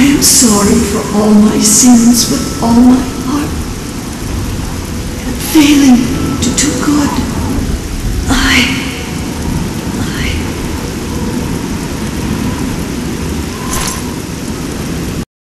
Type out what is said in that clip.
I am sorry for all my sins with all my heart. And failing to do good, I